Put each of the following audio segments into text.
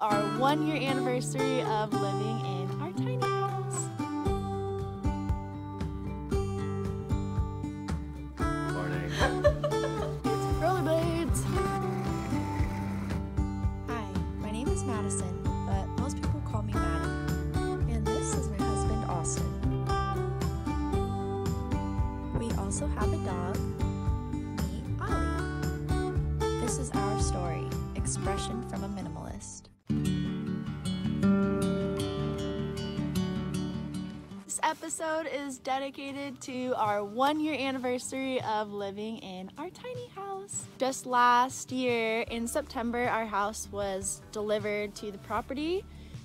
Our one year anniversary of living in our tiny house. Morning. It's rollerblades. Hi, my name is Madison, but most people call me Maddie. And this is my husband, Austin. We also have a dog, This episode is dedicated to our one year anniversary of living in our tiny house. Just last year in September, our house was delivered to the property,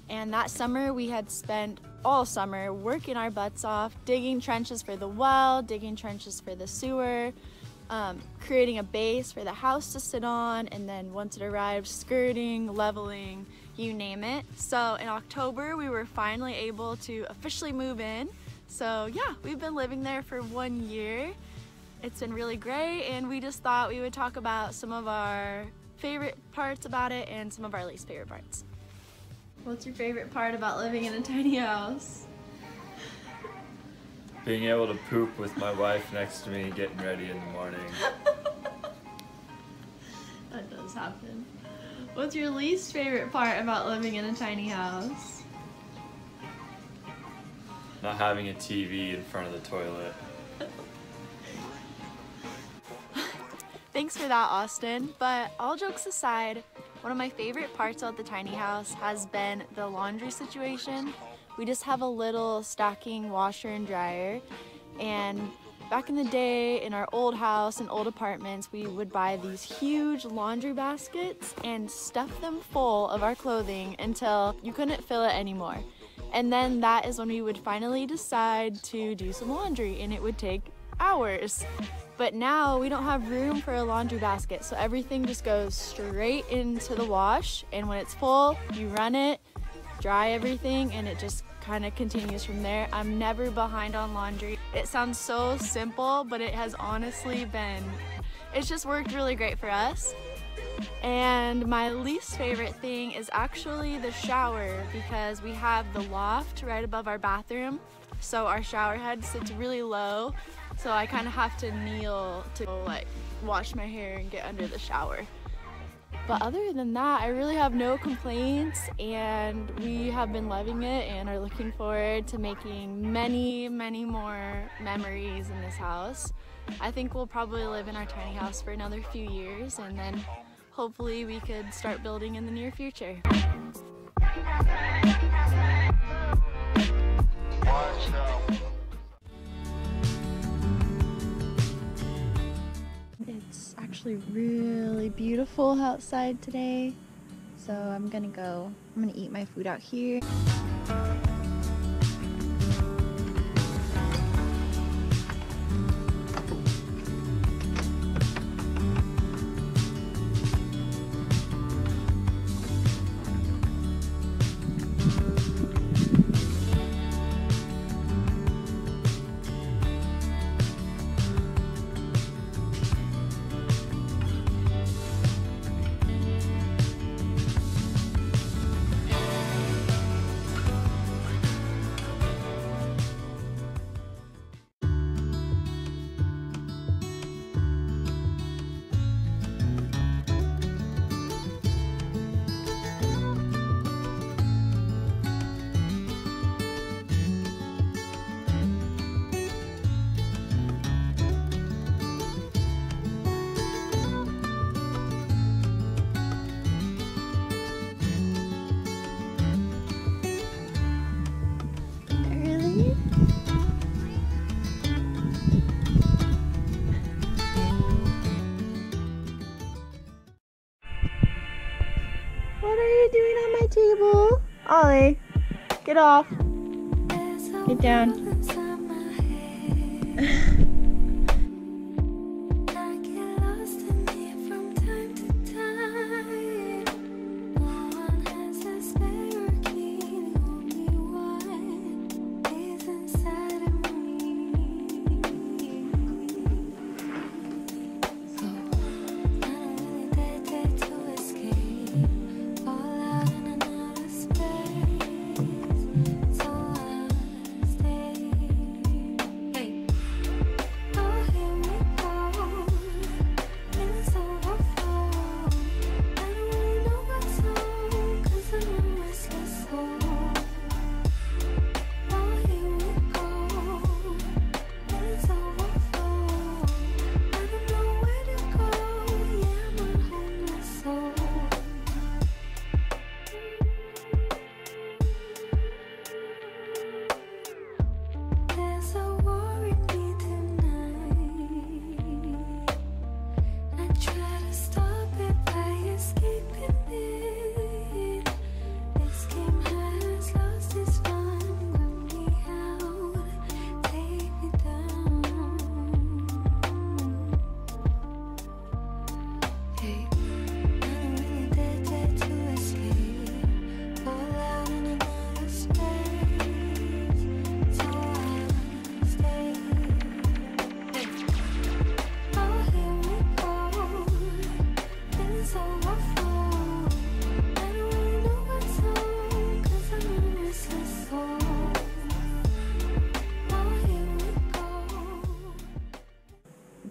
and that summer we had spent all summer working our butts off, digging trenches for the well, digging trenches for the sewer, um, creating a base for the house to sit on, and then once it arrived, skirting, leveling, you name it. So in October, we were finally able to officially move in. So yeah, we've been living there for one year. It's been really great, and we just thought we would talk about some of our favorite parts about it and some of our least favorite parts. What's your favorite part about living in a tiny house? Being able to poop with my wife next to me, getting ready in the morning. That does happen. What's your least favorite part about living in a tiny house? Not having a TV in front of the toilet. Thanks for that, Austin. But all jokes aside, one of my favorite parts about the tiny house has been the laundry situation. We just have a little stacking washer and dryer. And back in the day, in our old house and old apartments, we would buy these huge laundry baskets and stuff them full of our clothing until you couldn't fill it anymore. And then that is when we would finally decide to do some laundry, and it would take hours. But now we don't have room for a laundry basket, so everything just goes straight into the wash. And when it's full, you run it, dry everything, and it just kind of continues from there. I'm never behind on laundry. It sounds so simple, but it has honestly been, it's just worked really great for us. And my least favorite thing is actually the shower because we have the loft right above our bathroom. So our shower head sits really low. So I kind of have to kneel to like wash my hair and get under the shower. But other than that, I really have no complaints and we have been loving it and are looking forward to making many, many more memories in this house. I think we'll probably live in our tiny house for another few years and then hopefully we could start building in the near future. It's actually really beautiful outside today. So I'm gonna go, I'm gonna eat my food out here. Doing on my table? Ollie, get off. Get down.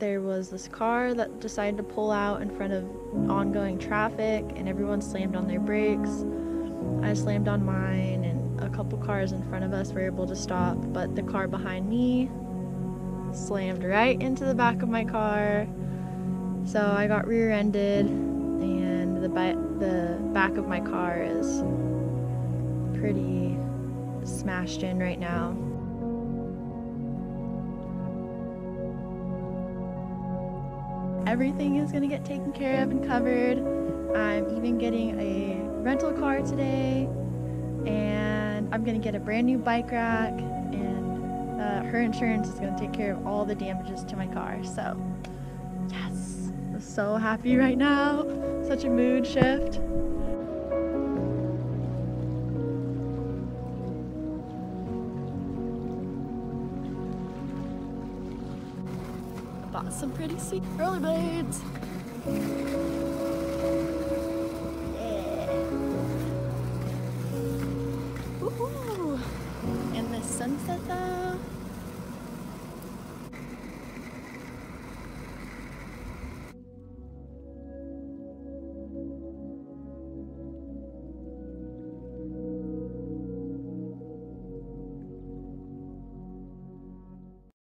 there was this car that decided to pull out in front of ongoing traffic and everyone slammed on their brakes. I slammed on mine and a couple cars in front of us were able to stop, but the car behind me slammed right into the back of my car. So I got rear-ended and the, ba- the back of my car is pretty smashed in right now. Everything is gonna get taken care of and covered. I'm even getting a rental car today and I'm gonna get a brand new bike rack and uh, her insurance is gonna take care of all the damages to my car. So, yes, I'm so happy right now. Such a mood shift. Bought some pretty sweet rollerblades. Yeah. Woohoo! And the sunset though.